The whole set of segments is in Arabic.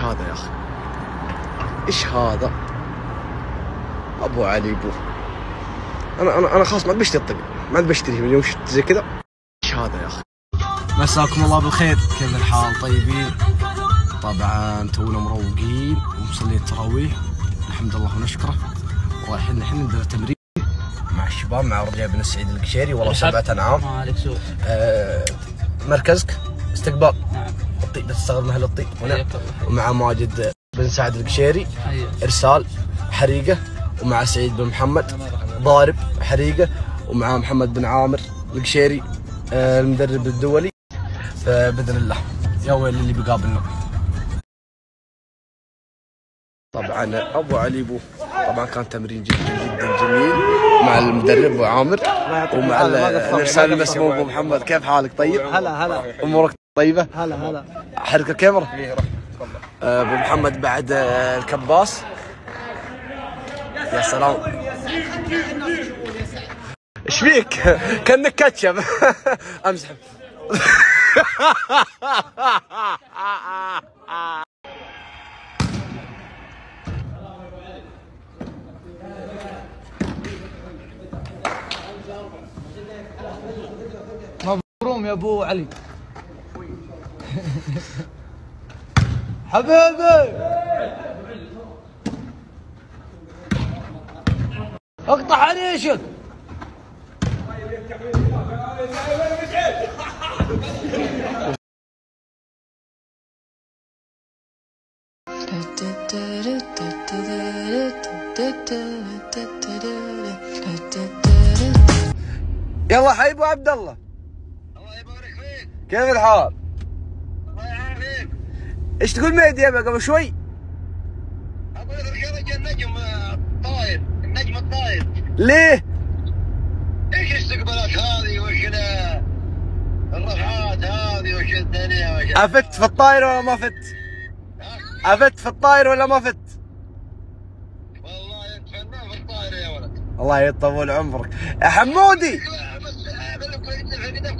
إيش هذا يا أخي؟ إيش هذا؟ أبو علي ابو أنا أنا أنا خلاص ما عاد بشتري الطقم. ما عاد بشتري من يوم شفت زي كذا. إيش هذا يا أخي؟ مساكم الله بالخير. كيف الحال؟ طيبين؟ طبعا تونا مروقين. ومصلين التراويح. الحمد لله ونشكره. رايحين الحين عندنا تمرين. مع الشباب مع رجال بن السعيد القشيري. والله سبعة أنعام. ما عليك سوء آه، مركزك؟ استقبال. نعم. الطي بتستغل مهل الطي هنا. حياك الله. ومع ماجد بن سعد القشيري إرسال حريقة ومع سعيد بن محمد ضارب حريقة ومع محمد بن عامر القشيري آه، المدرب الدولي. فبإذن الله. يا ويل اللي بيقابلنا. طبعا أبو علي بو طبعا كان تمرين جدا جدا جميل مع المدرب أبو عامر ومع ال- الإرسال المسموم أبو محمد. كيف حالك طيب؟ هلا هلا. أمورك طيبة؟ هلا هلا. حرك الكاميرا؟ آه، أبو محمد بعد آه، الكباس. يا سلام. إيش فيك؟ كأنك كاتشب. أمزح. مبروم يا أبو علي. حبيبي. اقطع ريشك يلا أبو عبد الله. الله يبارك فيك. كيف الحال؟ إيش تقول مهدي؟ يبا قبل شوي؟ أقول لك خرج النجم آه، الطاير النجم الطاير. ليه؟ إيش الاستقبالات هذه وش ال- الرفعات هذه وش الدنيا وش؟ أفت في الطاير ولا ما فت؟ أفت في الطاير ولا ما فت؟ والله أنت فنان في الطاير يا ولد. الله يطول عمرك. يا حمودي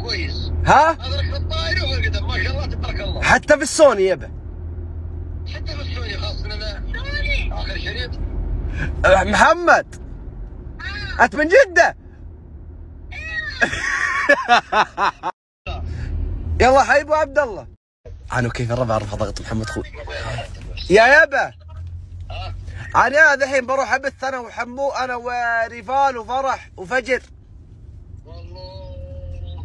كويس. ها؟ في الطاير وفي القدم. ما شاء الله تبارك الله. حتى في السوني يبا حتى في السوري خاصة أنا اخر شريط أه، محمد. أنت من جدة؟ يلا حي أبو عبد الله. أنا وكيف الربع ارفع ضغط محمد خوي؟ يا يبا. أنا الحين بروح ابث أنا وحمو أنا وريفال وفرح وفجر. والله.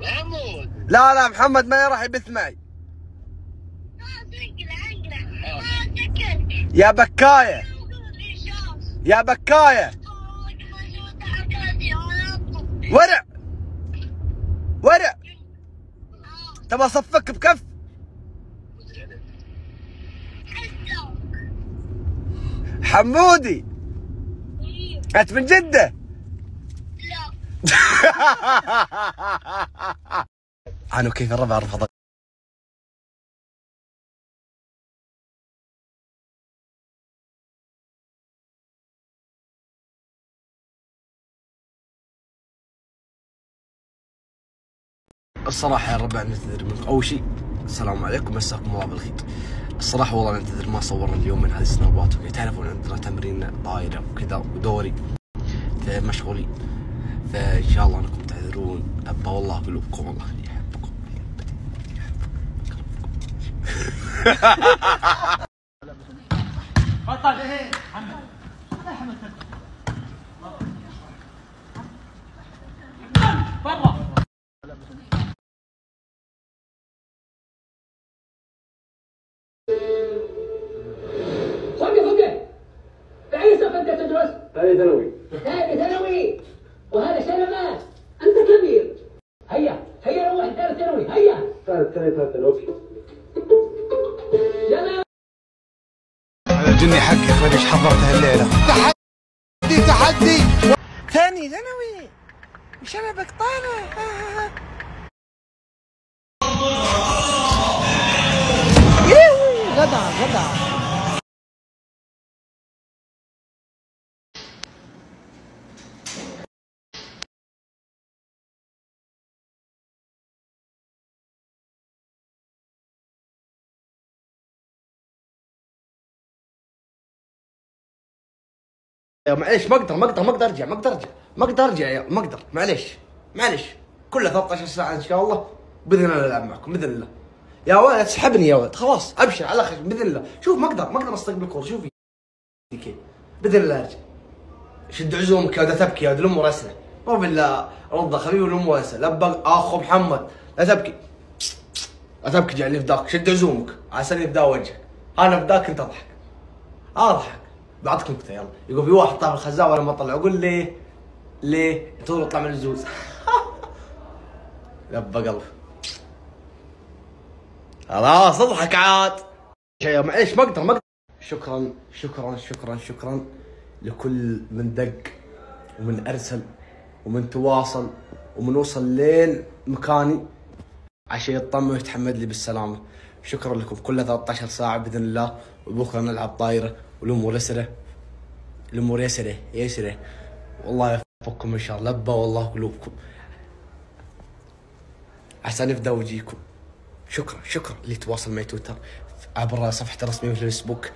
محمود لا لا محمد ما راح يبث معي. يا بكاية. يا بكاية. ورع. ورع. تبى أصفك بكف؟ حمودي. أنت من جدة؟ أنا وكيف الربع ارفع ضغط الصراحة يا ربع نعتذر منكم. أول شيء السلام عليكم. مساكم الله بالخير. الصراحة والله نعتذر ما صورنا اليوم من هذه السنابات وكذا تعرفون عندنا تمرين طايرة وكذا ودوري. فمشغولين. فإن شاء الله أنكم تعذرون. أبا والله قلوبكم والله يحبكم. صدق معليش ما أقدر ما أقدر ما أقدر أرجع ما أقدر أرجع ما أقدر أرجع يا ما أقدر معليش معليش. كله 13 ساعة إن شاء الله بإذن الله ألعب معكم بإذن الله. يا ولد اسحبني يا ولد خلاص أبشر على خير بإذن الله. شوف ما أقدر ما أقدر استقبل الكوره شوفي بإذن الله أرجع. شد عزومك يا ولد تبكي يا ولد الأم ورسله ما بالله رضا خفيف والأم ورسله لبق أخو محمد لا تبكي. لا تبكي جعلني فداك شد عزومك عساني فدا وجهك. أنا فداك أنت اضحك اضحك بعطيك نكته يلا يقول في واحد طالع الخزاء وأنا ما طلع أقول ليه؟ ليه؟ تقول اطلع من الزوز. لبى قلب خلاص اضحك عاد. معليش ما أقدر ما أقدر. شكرا شكرا شكرا شكرا لكل من دق ومن أرسل ومن تواصل ومن وصل لين مكاني عشان يطمن ويتحمد لي بالسلامة. شكرا لكم كلها 13 ساعة بإذن الله وبكرة نلعب طايرة. والامور يسره الأمور يسره يسره والله يوفقكم إن شاء الله. لبى والله قلوبكم. عسى نبدا وجيكم. شكرا شكرا. اللي تواصل معي تويتر. عبر صفحتي الرسميه في الفيسبوك.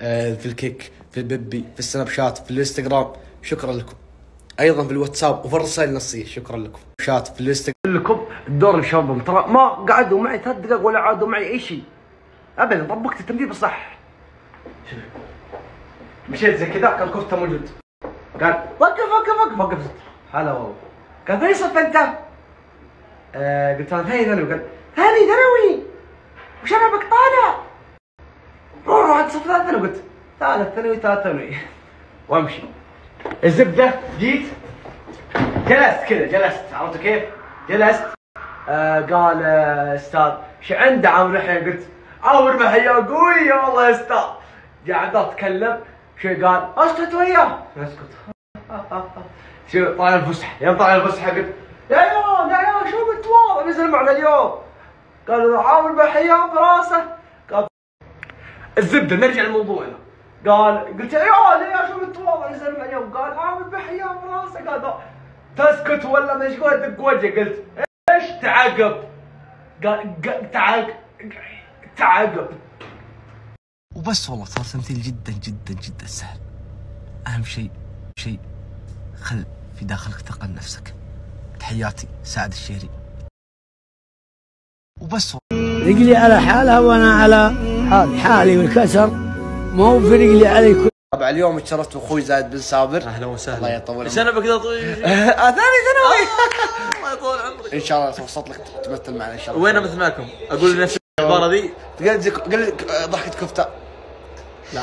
آه، في الكيك في البيبي في السناب شات في الإنستغرام. شكرا لكم. أيضا في الواتساب. وفي الرسائل النصية. شكرا لكم. شات في الإنستغرام. لكم الدور شبابهم ترى. ما قعدوا معي ثلاث دقائق ولا عادوا معي أي شيء. ابدا طبقت التمرين صح شوف. مشيت زي كذا كان كفتة موجود. قال وقف وقف وقف وقفت هلا والله قال فين صف أنت؟ آه قلت له ثاني ثانوي قال ثاني ثانوي وشنبك طالع. روح عند صف ثالث ثانوي قلت ثالث ثانوي ثالث ثانوي. وامشي. الزبدة جيت جلست كذا جلست. عرفت كيف؟ جلست. آه قال آه أستاذ شو عنده عامل الحين قلت عامر محيا قوية والله يا أستاذ. قاعد أتكلم. شو قال أسكت وياه. أسكت. شو طالع الفسحة. يوم طالع الفسحة قلت يا يا يا يا شو بتواضع نزل معنا اليوم. قال عامر محيا براسه. قال الزبده نرجع لموضوعنا. قال قلت يا يا يا شو بتواضع نزل معنا اليوم. قال عامر محيا براسه. قال تسكت ولا مشغول دق وجهه قلت إيش تعقب؟ قال قال- تعاقب تعاقب وبس والله صار تمثيل جدا جدا جدا سهل. أهم شيء شيء خل في داخلك ثقه نفسك. تحياتي سعد الشهري. وبس والله. رجلي على حالها وأنا على حال حالي والكسر. ما هو في رجلي علي كل طبعا اليوم تشرفت بأخوي زايد بن سابر أهلا وسهلا. الله يطول شنبك ذا طويل. آه، ثاني ثانوي الله يطول عمرك. إن شاء الله توسط لك تمثل معنا إن شاء الله. وين مثل معكم؟ أقول نفس العباره ذي قال زي قال لك آه، ضحكة كفتة لا.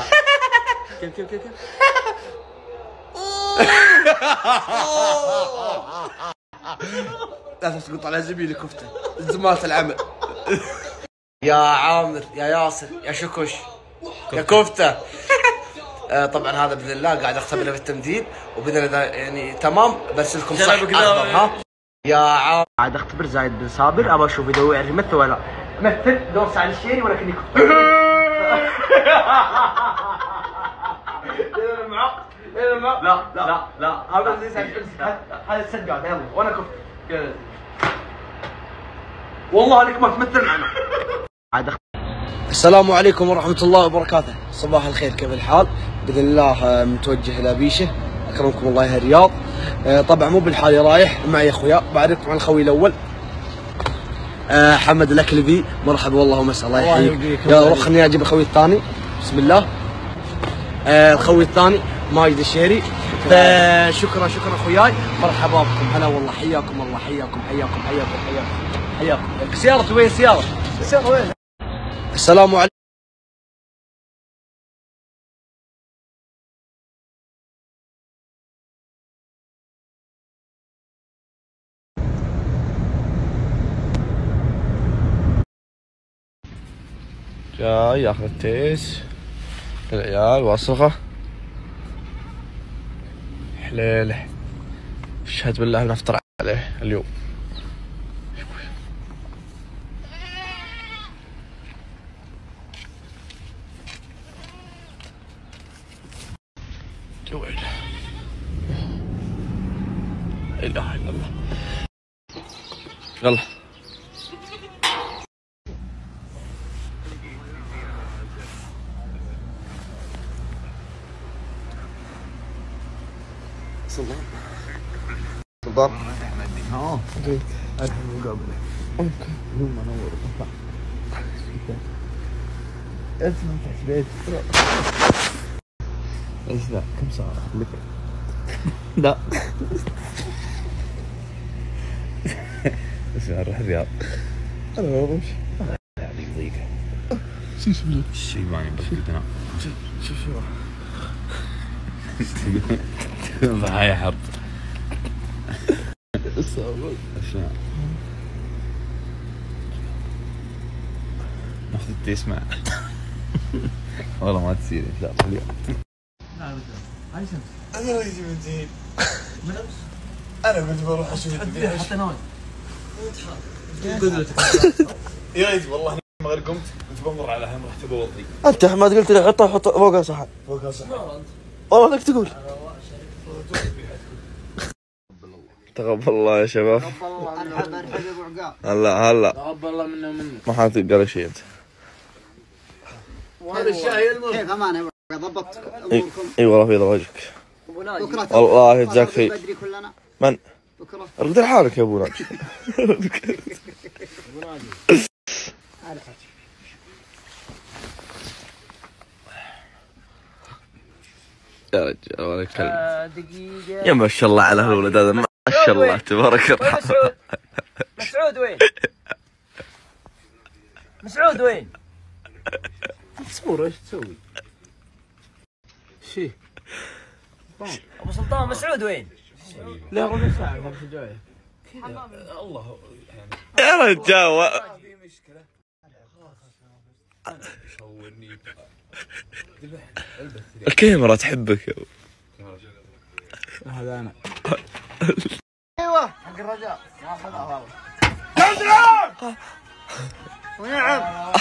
كيف كيف كيف كيف؟ لا تسقط على زميلي كفتة زمالة العمل. يا عامر يا ياسر يا شكش يا كفتة. آه، طبعا هذا بإذن الله قاعد اختبره في التمثيل وبإذن الله يعني تمام برسل لكم صح أخضر ها؟ يا عامر. قاعد أختبر زايد بن صابر ابى أشوف إذا هو يعرف يمثل ولا لا. مثل دور سعد الشيري ولكني كفتة. لا لا لا هذا زي هذا السجاد يلا وأنا كفتة والله انك ما تمثل السلام عليكم ورحمة الله وبركاته. صباح الخير كيف الحال؟ بإذن الله آه، متوجه إلى بيشة. أكرمكم الله يا الرياض. آه، طبعا مو بالحالي رايح معي أخويا. بعرفكم عن خوي الأول. آه، حمد الأكلبي مرحبا والله ومسا الله الله يحييك. يا روح خليني أجيب الخوي الثاني. بسم الله. آه، الخوي الثاني ماجد الشهري. شكرا. شكرا أخوياي. مرحبا بكم. هلا والله حياكم الله حياكم حياكم حياكم حياكم حياكم. سيارة وين؟ سيارة؟ السيارة وين؟ السلام عليكم. جاي ياخذ التيس العيال واصرخه حليله اشهد بالله بنفطر عليه اليوم جوعنا لا اله الا الله يلا سلطان إيش ذا كم صار؟ لا اسمع نروح الرياض أنا بمشي يعني ضيقه شو اسمه الشيباني بقدنا شوف شو ضحايا حرب ناخذ تسمع والله ما تصير ان شاء الله اليوم أنا اللي يجي من زين أنا قلت بروح أشوف يا ريت والله ما غير قمت كنت بمر على هم رحت بوضي انت احمد قلت لي حطها حط فوقها صحن فوقها صحن والله أنك تقول. تقبل الله يا شباب. هلا هلا. تقبل الله منا ومنك. ما حتلقى شيء أنت. وهذا الشاي كيف؟ أمانة ضبطت اي أموركم. إي والله في ضواجك بكرة والله يجزاك خير. من؟ بكرة. رقد لحالك يا أبو ناجي. يا رجال ولا كلب دقيقة. يا ما شاء الله على هالولد هذا. ما شاء الله تبارك وين الرحمن مسعود؟ مسعود وين؟ مسعود وين؟ صبور إيش تسوي؟ شي أبو سلطان مسعود وين؟ لا ربع ساعة ما في جاي يا رجال و- الكاميرا تحبك يا أبو. هذا أنا أيوه. حق الرجاء ياخذها والله ونعم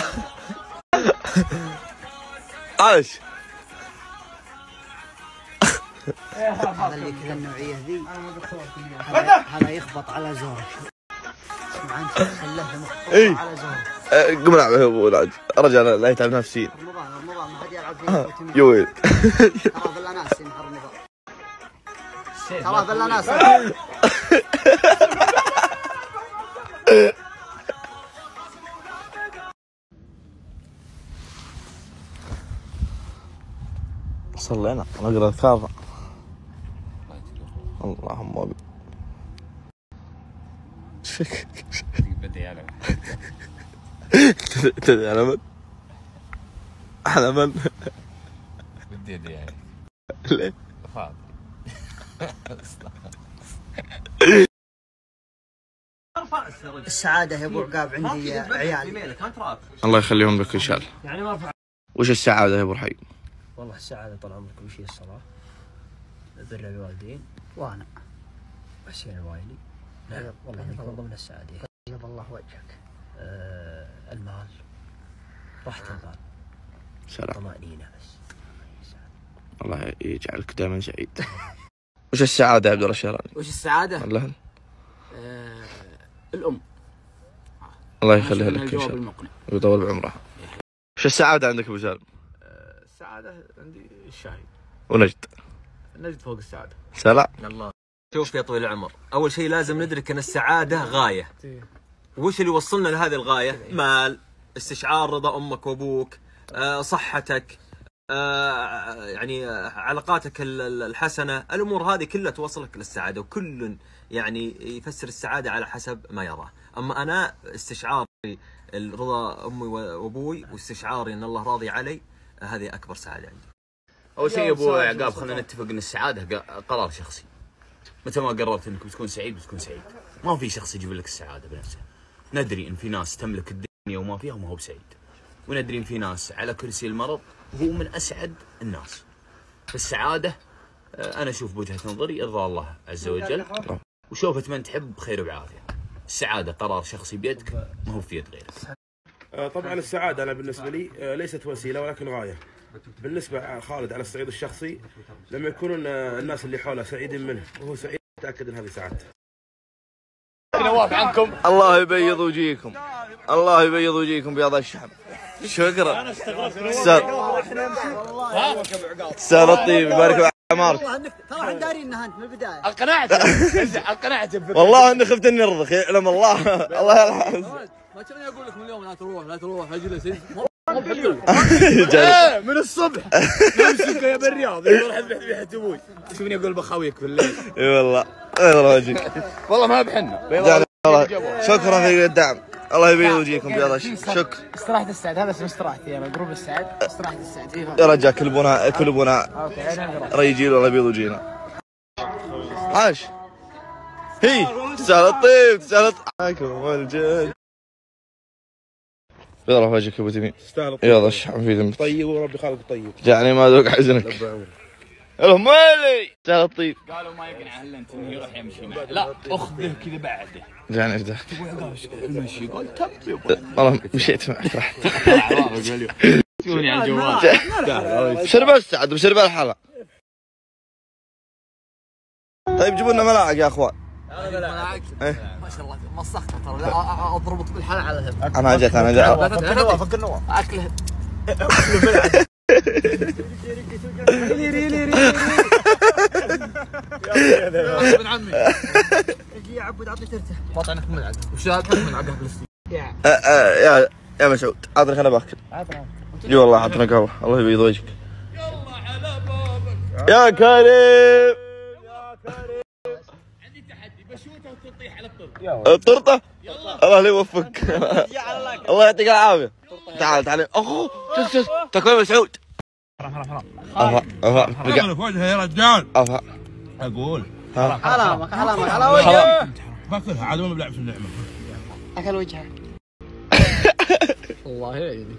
عاش هذا اللي كذا النوعية ذي. هذا يخبط على زوره اسمع أنت خله مخبط إيه. على زوره أه، قم العب يا ابو ناجي رجال لا يتعب نفسيا رمضان رمضان ما حد يلعب فيه. يا ويل ترى بالاناس رمضان ترى بالاناس صلينا نقرأ اذكار اللهم امين إيش فيك؟ تدري على من؟ على من؟ بدي ادري يعني ليه؟ فاضي السعادة يا أبو عقاب عندي عيال. الله يخليهم لك إن شاء الله. يعني ما رفع وش السعادة يا أبو رحي؟ والله السعادة طال عمرك وش هي الصلاة؟ بر الوالدين. وأنا. وحسين الوالي نعم والله من ضمن السعادة طيب الله وجهك. آه المال. راحة البال سلام. طمأنينة بس. الله يجعلك دائما سعيد. وش السعادة يا عبد الله الشهراني؟ وش السعادة؟ الله. آه الأم. الله يخليها لك إن شاء الله. ويطول بعمرها. وش السعادة عندك أبو سالم؟ السعادة عندي الشاي. ونجد. نجد فوق السعادة. سلام. الله شوف يا طويل العمر. أول شيء لازم ندرك إن السعادة غاية. وش اللي يوصلنا لهذه الغاية؟ مال استشعار رضا أمك وأبوك آه، صحتك آه، يعني آه، علاقاتك ال- ال- الحسنة. الأمور هذه كلها توصلك للسعادة وكل يعني يفسر السعادة على حسب ما يراه. أما أنا استشعاري رضا أمي وأبوي واستشعاري إن الله راضي علي هذه أكبر سعادة عندي. أول شيء يا أبو عقاب خلينا نتفق إن السعادة ق- قرار شخصي. متى ما قررت انك بتكون سعيد بتكون سعيد. ما في شخص يجيب لك السعادة بنفسه. ندري إن في ناس تملك الدنيا وما فيها وما هو بسعيد. وندري إن في ناس على كرسي المرض وهو من أسعد الناس. فالسعادة آه، أنا أشوف بوجهة نظري رضا الله عز وجل. وشوفة من تحب بخير وبعافية. السعادة قرار شخصي بيدك ما هو في يد غيرك. آه، طبعا السعادة أنا بالنسبة لي آه، ليست وسيلة ولكن غاية. بالنسبة خالد على الصعيد الشخصي لما يكونون آه، الناس اللي حوله سعيدين منه وهو سعيد تأكد أن هذه سعادته. الله يبيض وجيكم الله يبيض وجيكم بياض الشحم شكرا. أستاذ. أستاذ الطيب يبارك مارك. والله انك ترى إحنا دارين انها انت من البداية. اقنعت اقنعت والله اني خفت إني أرضخ يعلم الله. الله يلعن ما كان أقول لك من اليوم لا تروح لا تروح اجلس جالس. إيه، من الصبح. نمسك يا بالرياض يقول اذبح ذبيحه أبوي شوفني أقول بالليل. إي والله. إي والله والله ما بحنا. شكرا في الدعم. الله يبيض وجهكم الش- شكر استراحة السعد هذا اسم استراحتي أنا جروب السعد. استراحة السعد فيها يا رجال كلبونا كلبونا أوكي أنا أقرأ. ريجيل الله يبيض وجهنا عاش. هي تسهل الطيب تسهل الطيب الجد يلا وجهك أبو تميم يلا الشعب في ذمتك طيب وربي خالق طيب. جعني ما ذوق حزنك مالي تسهل الطيب قالوا ما يقنع الا انت انه يروح يمشي معه لا اخذه كذا بعده جعني ارتاح المشي قال تب والله مشيت معك رحت شوفني على الجوال شرب السعد بشرب الحلا طيب جيبوا لنا ملاعق يا اخوان إيه. ما شاء الله مسختها ترى اضربك بالحلقة على هذا أنا جيت أنا جيت فك النواف فك عمي يا عبود عطني ترته بطنك ملعقه وش ملعقه أه، أه، يا يا مسعود عطني خلنا باكل اي والله عطنا قهوه الله يبيض وجهك يا كريم الطرطة الله لا يوفقك الله يعطيك العافية تعال تعال. اخو شوف شوف. تاكل يا مسعود افا افا في وجهها يا رجال. افا أقول. حرامك حرامك على وجهك باكلها عاد ما بلعب في النعمه أكل وجهك. والله. يعيني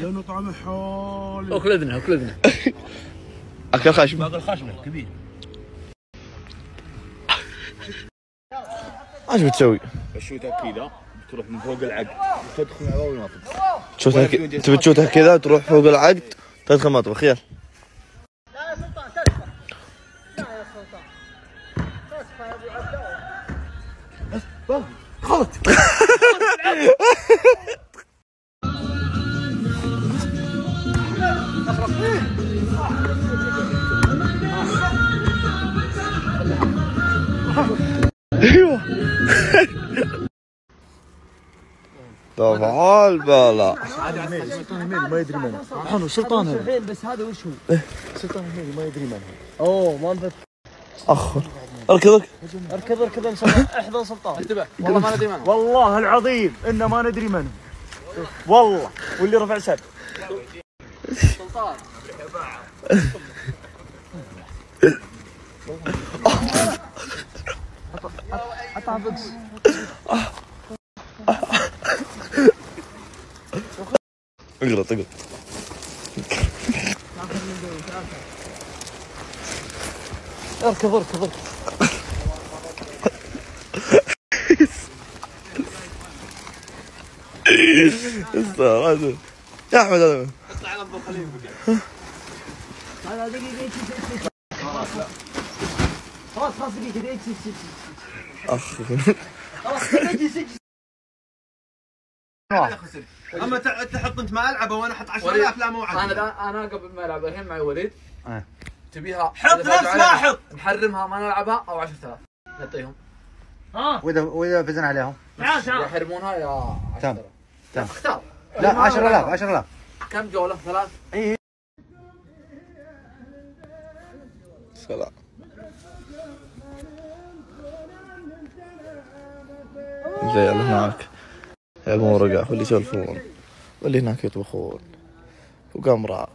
لأنه طعمه حول اكل اذنه اكل اذنه أكل خشم. باقي الخشمه كبير. إيش بتسوي؟ بشوتها كذا تروح من فوق العقد. تدخل على اول تشوتها ك- تبي تشوتها كذا تروح فوق العقد تدخل مطبخ يلا طبعا البلا أخر. اركضك أركض. أركض احضن سلطان. انتبه. والله ما ندري من والله العظيم إن ما ندري من هو. والله. واللي رفع سد. اقرط اقرط اركض اركض اركض يا احمد هذا هذا دقيقة خلاص خلاص سج سج اخ خلاص سج أما ت- تحط أنت ما العبه وأنا أحط 10000 لا مو أنا أنا قبل ما ألعب الحين معي وليد تبيها حط نفس ما حط. نحرمها ما نلعبها أو 10000 نعطيهم واذا وإذا فزنا عليهم. يا يحرمونها يا تم. 10000 تم. اختار. لا 10000 10000 كم جولة؟ ثلاث؟ سلام. زي اللي هناك. يلعبون ورقة واللي يسولفون واللي هناك يطبخون. وقمرة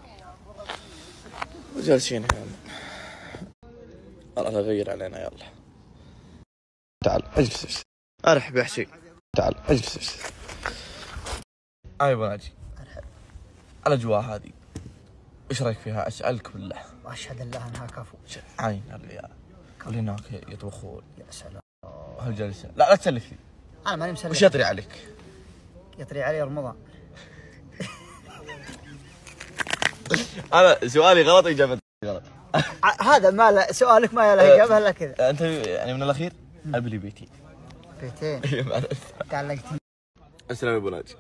وجالسين هنا. الله غير علينا يلا. تعال اجلس اجلس. أرحب يا حسين. تعال اجلس اجلس. اي بناجي الاجواء هذه. إيش رأيك فيها؟ أسألك بالله. واشهد ان لا أنها كفو. عين الريال. واللي هناك يطبخون. يا سلام. هالجلسة. لا لا تسلف لي أنا ماني مسلم وش يطري عليك؟ يطري علي رمضان أنا سؤالي غلط اجابتي غلط. هذا ما له سؤالك ما له إجابة إلا كذا. أنت يعني من الأخير؟ ابي لي بيتي. بيتين. قال لك السلام يا أبو ناجي.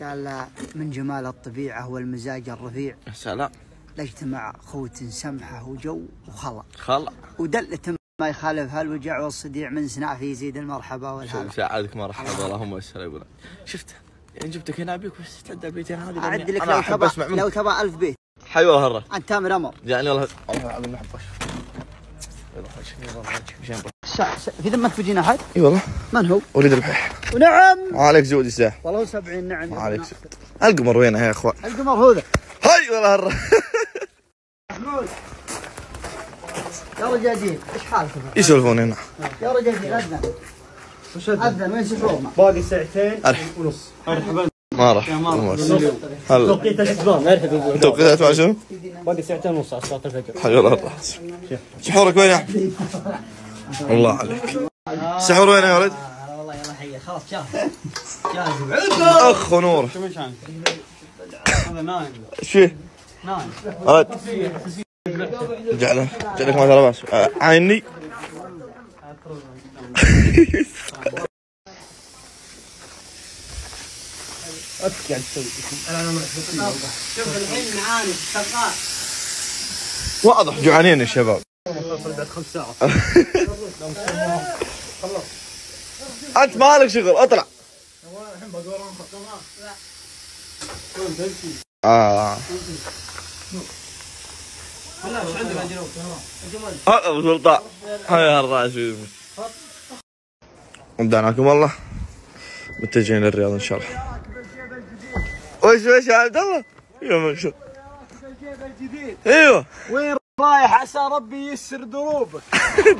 قال من جمال الطبيعة والمزاج الرفيع. سلام لاجتمع خوت سمحة وجو وخلا خلا ودلة ما يخالف هالوجع والصديع من سنع في يزيد المرحبا والهلا. سعادك مرحبا. اللهم اشهد يقول شفت؟ يعني جبتك هنا ابيك بس تعدى البيتين هذه أعد لك لو تبى. لو تبى ألف بيت. حي والله هره أنت تامر أمر. يعني والله والله العظيم احب أشوف في ذمك بيجينا احد؟ إي والله. من هو؟ وليد البحيح ونعم وعليك زود الساعة. والله هو 70 نعم. وعليك زود القمر وينه يا إخوان؟ القمر هو ذا هاي والله هره محمود. يا رجال إيش حالك؟ يسولفون هنا. يا رجال أذن. أذن وين سفرنا؟ باقي ساعتين. ونص. ما راح. هلا. توقيت الحسبان ارحب توقيتات مع شنو؟ باقي ساعتين ونص على صلاة الفجر. حي والله هره سحورك وين يا أحمد؟ الله عليك. سحور وين يا ولد؟ والله يلا حيه خلاص جاهز. جاهز. أخ ونور هذا نايم. إيش فيه؟ نايم. ولد. جعلك ما ترى باس عيني. شوف الحين شغال واضح جوعانين الشباب بعد خمس ساعات انت مالك شغل؟ اطلع. آه. هلا ابو سلطان هيا الراس ودعناكم والله متجهين للرياض إن شاء الله. وش وش يا عبد الله؟ يا شاء أيوه وين رايح عسى ربي ييسر دروبك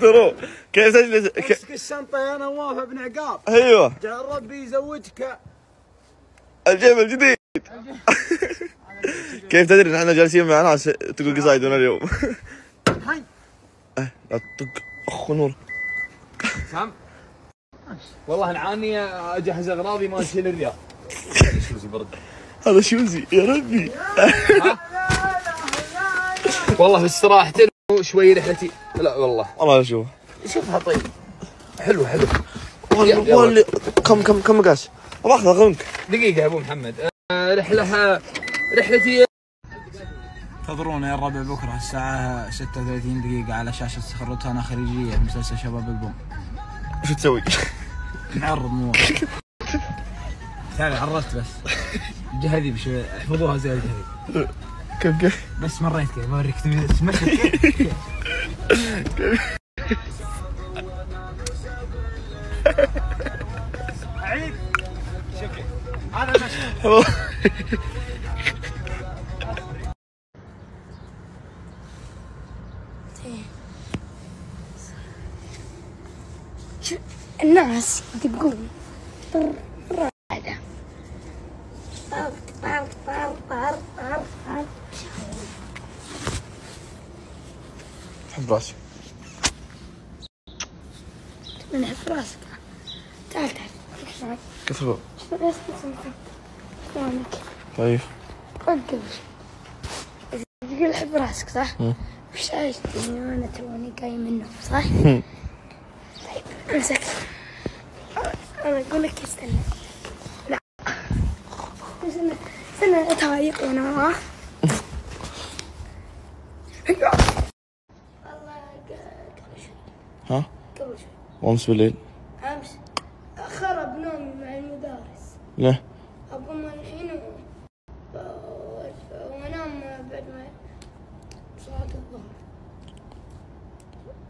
دروب كيف تجلس. امسك الشنطه يا نواف ابن عقاب أيوه جعل ربي يزوجك الجيب الجديد كيف تدري إن إحنا جالسين مع ناس تقول قصايدون اليوم؟ هاي. لا تطق. اخ نور. سام. والله العاني أجهز أغراضي ما اشيل الرياض. شوزي برد. هذا شوزي. يا ربي. والله في استراحة شوي رحلتي. لا والله. والله أشوف شوفها طيب. حلو حلو. والله كم كم كم مقاس باخذ أغنك. دقيقة يا أبو محمد. آه، رحلة رحلتي. انتظرونا يا الربع بكرة الساعة 36 دقيقة على شاشة روتانا خليجية مسلسل شباب البوم. شو تسوي؟ نعرض مو تعال عرفت بس. جهدي بشوي احفظوها زي الجهدي كيف كيف؟ بس مريت كيف بوريك تمشي كيف عيد. شكل هذا المشهد شو الناس طر طر حب راسي من حب راسك تعال تعال كيف الباب؟ طيب وقف إذا تقول حب راسك صح؟ وش عايشتني وأنا توني قايم من النوم صح؟ امسك. أنا أقول لك استنى. لا. استنى. استنى اتهايق وأنا ها والله قبل شوي ها؟ قبل شوي وامس بالليل. أمس. خرب نومي مع المدارس ليه؟ اقوم الحين و- وانام بعد ما صلاة الظهر.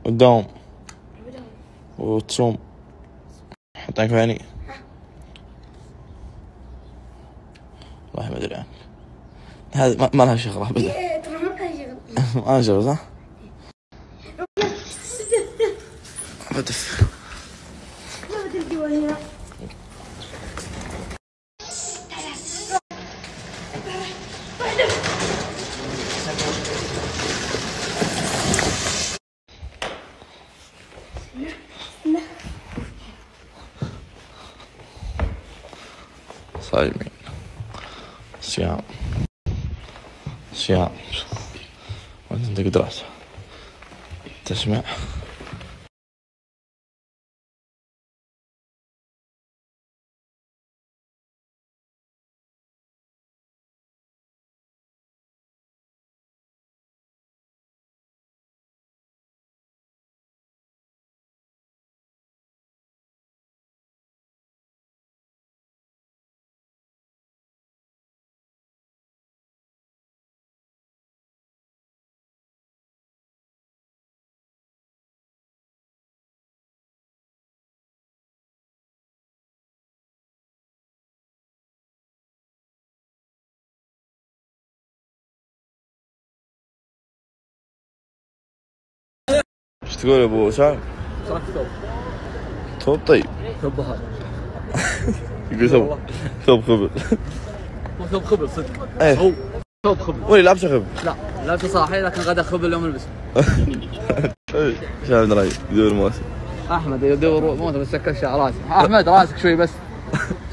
وتداوم وتصوم. حط عينك في عيني والله ما أدري. عنك هذا ما- لها شغله ابدا إيه، ترى ما أشغل ما لها شغله صح؟ بدف ما تلقوا هنا صيام وانت عندك دراسة تسمع تقول يا أبو سالم ترك ثوب ثوب طيب ثوب هذا يقول ثوب. ثوب مو ثوب خبز. صدق إيه. هو ثوب خبز وين لابسه خبز لا لابسه صاحي لكن غدا خبز؟ اليوم البس شاهد راي يدور مواسم أحمد يدور موت بس سكت راسي أحمد راسك شوي بس.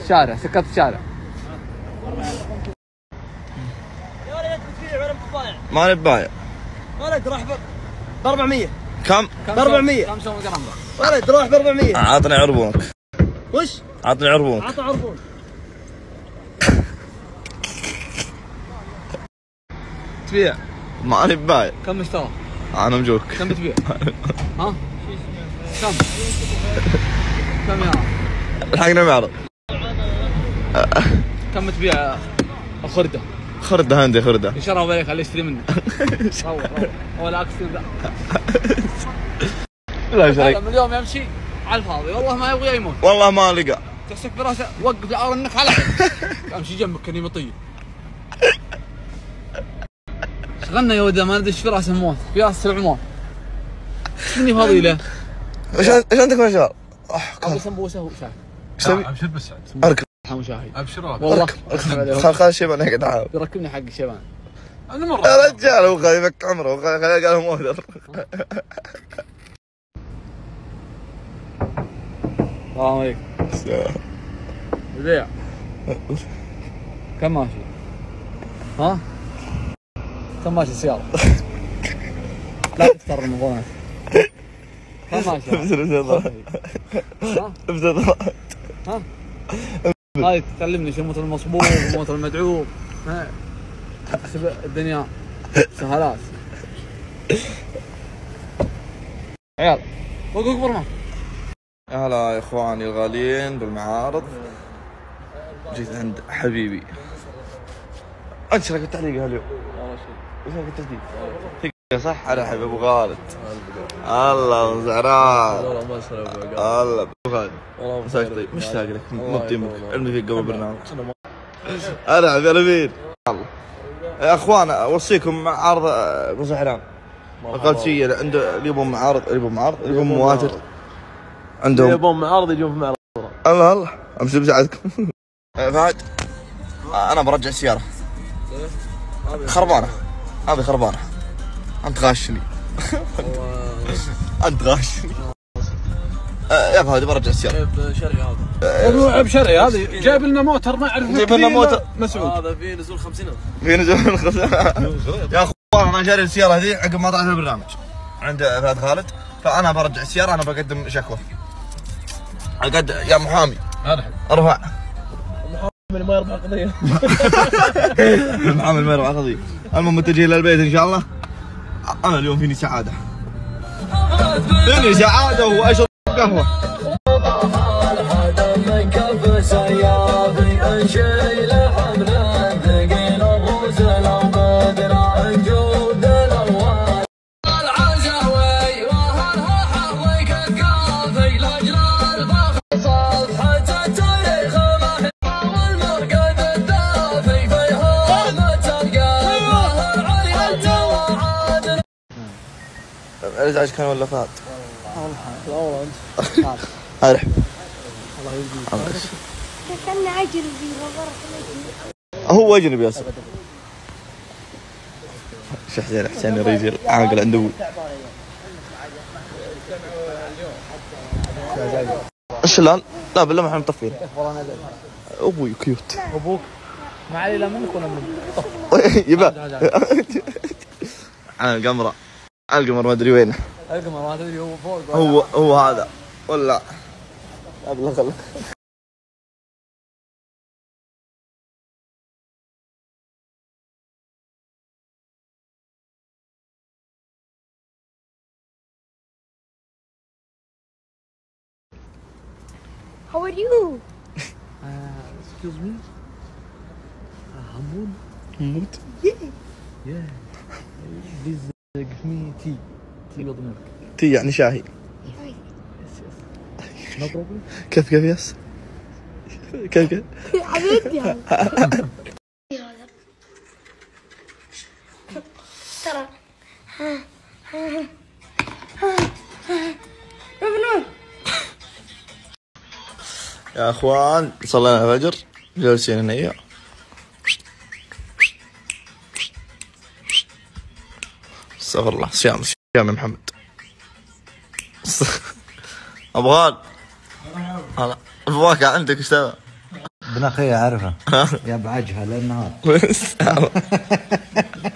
الشارع سكت الشارع ما نبايع ولد روح ب 400 كم؟ ب 400 كم سوى جرام ولد روح ب 400 عطني عربونك وش؟ عطني عربونك عطى عربون تبيع ما نبايع كم اشترى؟ أنا مجوك كم بتبيع؟ ها؟ كم؟ كم يا الحقنا معرض كم بتبيع الخردة؟ خردة هندي خردة. يشرب عليك خليه يشتري منك. روح روح. ولا أكثر لا. هذا شري من اليوم يمشي على الفاضي. والله ما يبغى يموت. والله ما لقى تمسك براسه وقف العار إنك على أمشي جنبك كأني مطير. شغلنا يا ولد ما ندري إيش في راسه موت في رأس سبع موت إيش مني فاضي له؟ إيش إيش عندك مشوار؟ أبو سمبوسة وشاي إيش تبي؟ ابشر بس. أركب. حمو شاهي أبشر والله. خل خل الشيبان يقعد عاود يركبني حق الشيبان أنا مرة يا رجال هو خليه يفك عمره. قال مودر السلام عليكم. البيع كم ماشي؟ ها؟ كم ماشي السيارة؟ لا تختار رمضان. كم ماشي؟ ها؟ ها؟ هاي تكلمني شو موتر المصبوغ وموتر المدعوب؟ أحسب الدنيا. سهالات عيال وقف برمان هلا يا إخواني الغاليين بالمعارض. جيت عند حبيبي. أنت لك التعليق اليوم وش لك التسديد صح على حبيب ابو خالد الله زعران. والله ما ابو عقاب الله. ابو خالد والله مساك طيب مشتاق لك والله مبطيمك والله. علمي فيك قبل برنامج. أنا ما- أنا يا مين الله يا أخوان أوصيكم مع عرض آه، أبو زهران. القادسيه عنده اللي يبون معارض اللي يبون معارض اللي يبون مواتر. اللي عندهم. يبون معارض يجون في معرض الله الله. أمشي بساعدكم. فهد. أنا برجع السيارة. خربانة. هذه خربانة. غاشني انت غاشني آه، يا فهد برجع السيارة. عيب شرعي هذا. مو عيب شرعي هذه جايب لنا موتر ما يعرف جايب لنا موتر. مسعود. هذا فيه نزول 50 في نزول من الخزانة. يا اخوان أنا جاري السياره هذه عقب ما طلعت البرنامج. عند فهد خالد. فأنا برجع السيارة أنا بقدم شكوى. اقد يا محامي. ارفع اللي ما يربح قضية. المحامي ما يرفع قضية. المهم متجه للبيت إن شاء الله. أنا اليوم فيني سعادة. فيني سعادة وأشرب قهوة. الازعاج كان ولا فات لا والله. انت ارح الله كان فيك هو أجنبي أصلا. شو حسين حسين الرجل عاقل عند أبوي شلون؟ لا بالله ما إحنا مطفين أبوي كيوت. أبوك. ما علي لا منك ولا منك يبا. على القمرة. على القمر ما أدري وينه القمر ما تدري هو فوق ولا- هو هو هذا ولا لا بالله خلك How are you? Excuse me? Hamoud? موت Yeah. Please uh, تي. تي يعني شاهي. كيف كيف يس؟ كيف كيف؟ حبيبتي. ترى. يا أخوان صلينا الفجر. جالسين هنا استغفر الله. صيام صيام يا محمد. ابغال هلا الفواكه عندك إيش تبغى؟ ابن أخي أعرفه. يا بعجها للنهار.